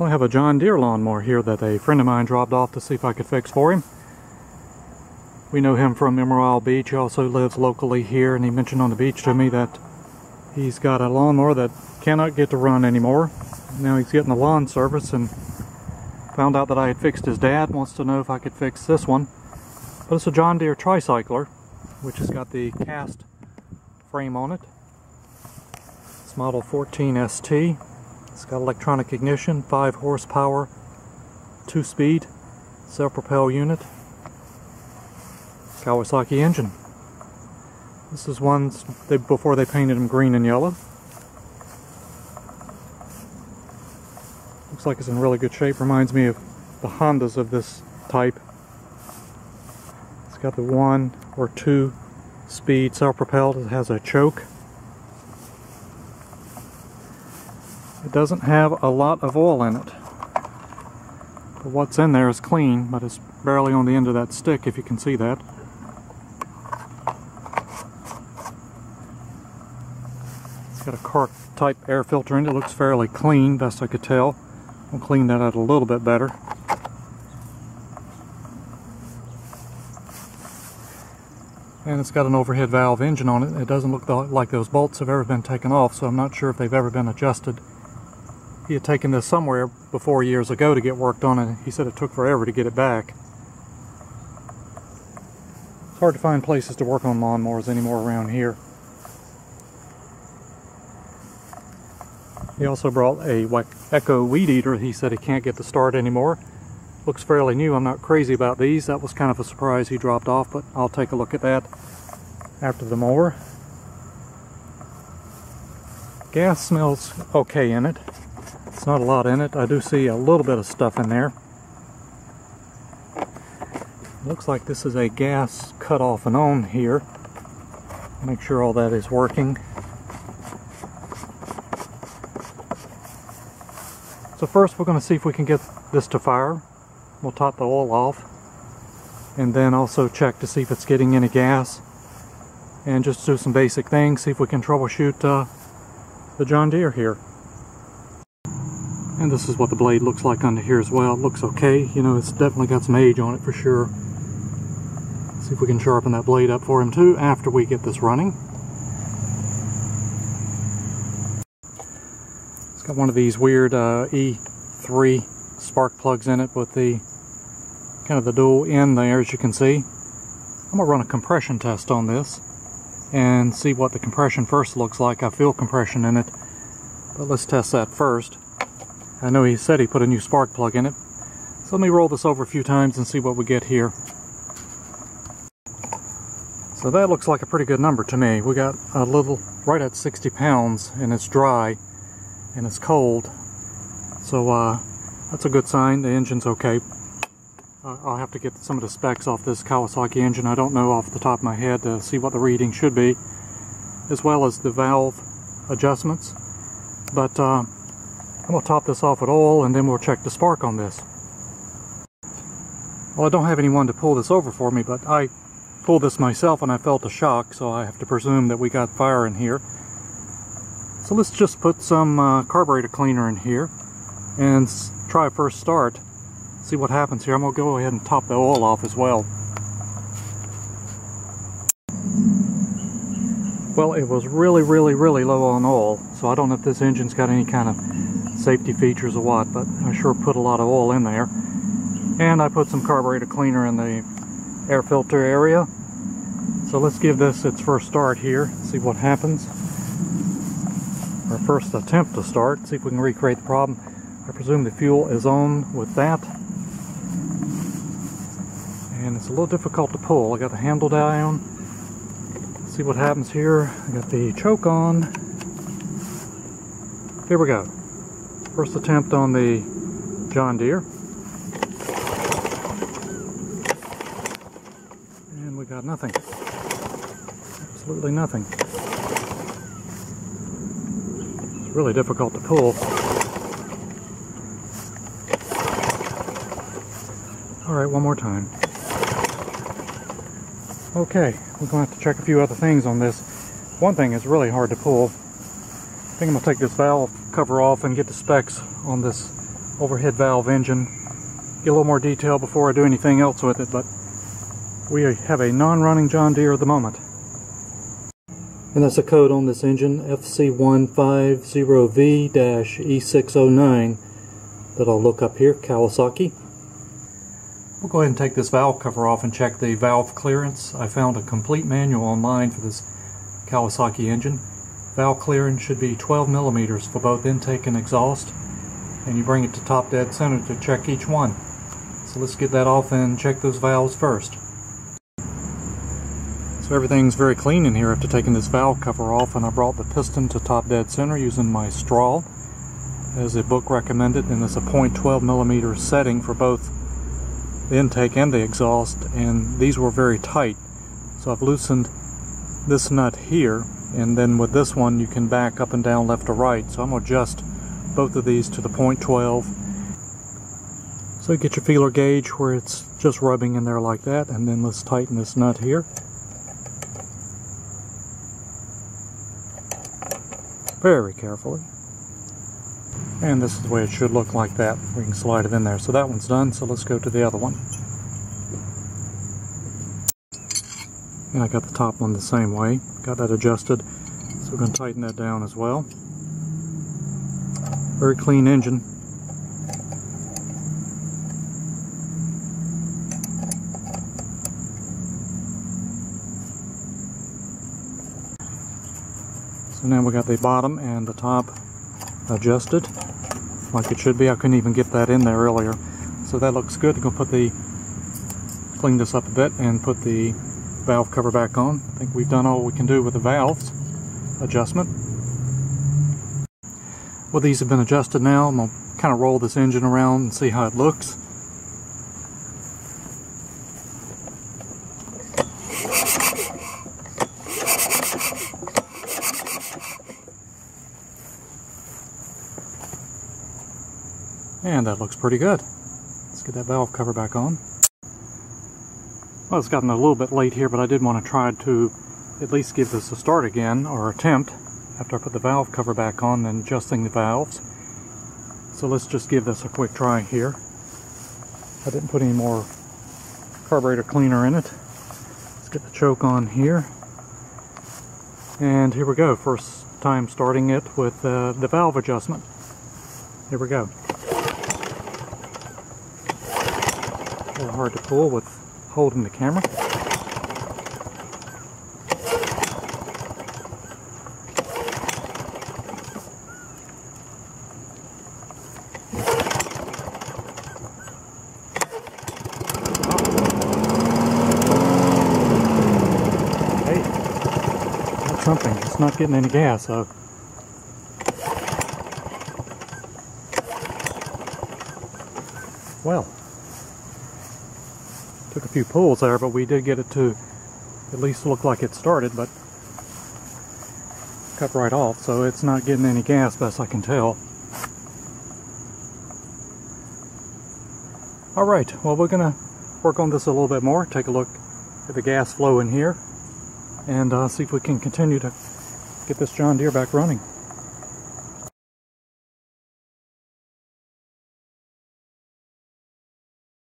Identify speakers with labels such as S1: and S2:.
S1: I have a John Deere lawnmower here that a friend of mine dropped off to see if I could fix for him. We know him from Emerald Beach. He also lives locally here, and he mentioned on the beach to me that he's got a lawnmower that cannot get to run anymore. Now he's getting a lawn service and found out that I had fixed his dad. Wants to know if I could fix this one. But it's a John Deere tricycler, which has got the cast frame on it. It's model 14ST. It's got electronic ignition, 5 horsepower, 2 speed, self-propel unit. Kawasaki engine. This is one they, before they painted them green and yellow. Looks like it's in really good shape. Reminds me of the Hondas of this type. It's got the one or two speed self-propelled. It has a choke. Doesn't have a lot of oil in it. But what's in there is clean, but it's barely on the end of that stick if you can see that. It's got a cork type air filter in it. It looks fairly clean, best I could tell. I'll clean that out a little bit better. And it's got an overhead valve engine on it. It doesn't look like those bolts have ever been taken off, so I'm not sure if they've ever been adjusted. He had taken this somewhere before years ago to get worked on, and he said it took forever to get it back. It's hard to find places to work on lawnmowers anymore around here. He also brought a Echo weed eater. He said he can't get the start anymore. Looks fairly new. I'm not crazy about these. That was kind of a surprise he dropped off, but I'll take a look at that after the mower. Gas smells okay in it. It's not a lot in it. I do see a little bit of stuff in there. Looks like this is a gas cut off and on here. Make sure all that is working. So first we're going to see if we can get this to fire. We'll top the oil off and then also check to see if it's getting any gas and just do some basic things, see if we can troubleshoot uh, the John Deere here. And this is what the blade looks like under here as well. It looks okay. You know, it's definitely got some age on it for sure. See if we can sharpen that blade up for him too after we get this running. It's got one of these weird uh, E3 spark plugs in it with the kind of the dual end there as you can see. I'm going to run a compression test on this and see what the compression first looks like. I feel compression in it, but let's test that first. I know he said he put a new spark plug in it. So let me roll this over a few times and see what we get here. So that looks like a pretty good number to me. We got a little, right at 60 pounds, and it's dry, and it's cold. So uh, that's a good sign. The engine's okay. Uh, I'll have to get some of the specs off this Kawasaki engine. I don't know off the top of my head to see what the reading should be, as well as the valve adjustments. But uh, I'm going to top this off with oil and then we'll check the spark on this. Well, I don't have anyone to pull this over for me, but I pulled this myself and I felt a shock, so I have to presume that we got fire in here. So let's just put some uh, carburetor cleaner in here and try a first start. See what happens here. I'm going to go ahead and top the oil off as well. Well, it was really, really, really low on oil, so I don't know if this engine's got any kind of safety features or what, but I sure put a lot of oil in there. And I put some carburetor cleaner in the air filter area. So let's give this its first start here, see what happens. Our first attempt to start, see if we can recreate the problem. I presume the fuel is on with that. And it's a little difficult to pull. I got the handle down see what happens here. I got the choke on. Here we go. First attempt on the John Deere. And we got nothing. Absolutely nothing. It's really difficult to pull. Alright, one more time. Okay, we're going to have to check a few other things on this. One thing is really hard to pull. Think I'm going to take this valve cover off and get the specs on this overhead valve engine. Get a little more detail before I do anything else with it, but we have a non-running John Deere at the moment. And that's the code on this engine, FC150V-E609 that I'll look up here, Kawasaki. We'll go ahead and take this valve cover off and check the valve clearance. I found a complete manual online for this Kawasaki engine. Valve clearance should be 12 millimeters for both intake and exhaust. And you bring it to top dead center to check each one. So let's get that off and check those valves first. So everything's very clean in here after taking this valve cover off and I brought the piston to top dead center using my straw as the book recommended and it's a 0.12 millimeter setting for both the intake and the exhaust and these were very tight so I've loosened this nut here and then with this one you can back up and down left or right so I'm going to adjust both of these to the 0.12 so you get your feeler gauge where it's just rubbing in there like that and then let's tighten this nut here very carefully and this is the way it should look like that. We can slide it in there. So that one's done, so let's go to the other one. And I got the top one the same way. Got that adjusted. So we're going to tighten that down as well. Very clean engine. So now we got the bottom and the top adjusted like it should be. I couldn't even get that in there earlier. So that looks good. I'm going to put the, clean this up a bit and put the valve cover back on. I think we've done all we can do with the valves adjustment. Well, these have been adjusted now. I'm going to kind of roll this engine around and see how it looks. And that looks pretty good. Let's get that valve cover back on. Well, it's gotten a little bit late here, but I did want to try to at least give this a start again, or attempt, after I put the valve cover back on and adjusting the valves. So let's just give this a quick try here. I didn't put any more carburetor cleaner in it. Let's get the choke on here. And here we go, first time starting it with uh, the valve adjustment. Here we go. A little hard to pull with holding the camera. Something. It's not getting any gas, so well Took a few pulls there, but we did get it to at least look like it started, but cut right off, so it's not getting any gas best I can tell. Alright, well we're to work on this a little bit more, take a look at the gas flow in here, and uh, see if we can continue to get this John Deere back running.